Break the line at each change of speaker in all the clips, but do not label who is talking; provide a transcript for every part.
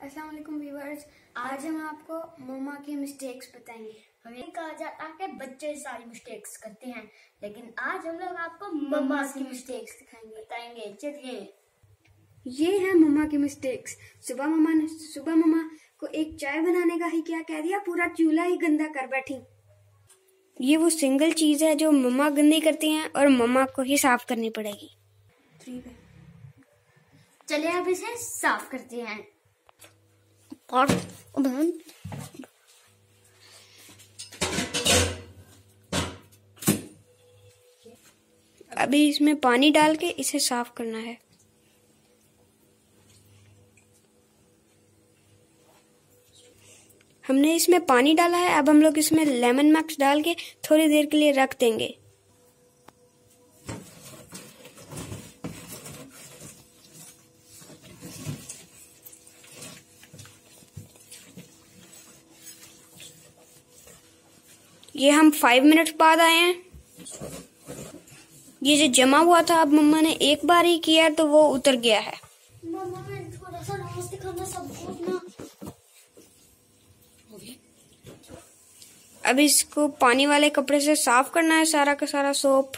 अस्सलाम वालेकुम व्यूअर्स। आज हम आपको मम्मा की मिस्टेक्स बताएँगे।
हमें कहा जाता है कि बच्चे सारी मिस्टेक्स करते हैं लेकिन आज हम लोग आपको मम्मा की मिस्टेक्स
दिखाएँगे
बताएँगे चलिए
ये है मम्मा की मिस्टेक्स सुबह मम्मा ने सुबह मम्मा को एक चाय बनाने का ही क्या कह दिया? पूरा चूल्हा ही गंदा कर बैठी। ये वो सिंगल चीज़ है जो मम्मा गंदी करती हैं और मम्मा को ही साफ़ करनी पड़ेगी।
चलिए अब इसे साफ़ करते हैं।
अभी इसमें पानी डाल के इसे साफ़ करना है। हमने इसमें पानी डाला है, अब हम लोग इसमें लेमन मैक्स डाल के थोड़ी देर के लिए रख देंगे। ये हम फाइव मिनट बाद आए हैं। ये जो जमा हुआ था अब मम्मा ने एक बार ही किया तो वो उतर गया है। अब इसको पानी वाले कपड़े से साफ़ करना है सारा का सारा सोप।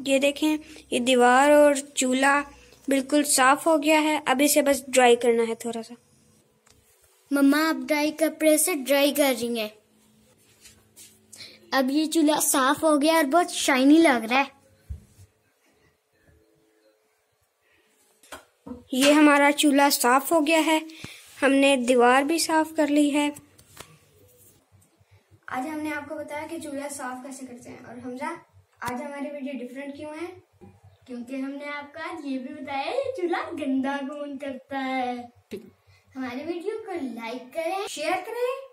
ये देखें ये दीवार और चूल्हा बिल्कुल साफ़ हो गया है। अब इसे बस ड्राई करना है थोड़ा सा।
मम्मा आप ड्राई कपड़े से ड्राई कर रही हैं। अब ये चूल्हा साफ़ हो गया और बहुत शाइनी लग रहा है।
ये हमारा चूल्हा साफ़ हो गया है। हमने दीवार भी साफ़ कर ली है। आज हमने आपको बताया कि चूल्हा साफ़ कैसे करते हैं। और हमजा, आज हमारी वीडियो डिफरेंट क्यों है?
क्योंकि हमने आपको आज ये भी बताया चूल्हा गंदा कौन करता है? हमारे वीडियो को लाइक करें
शेयर करें।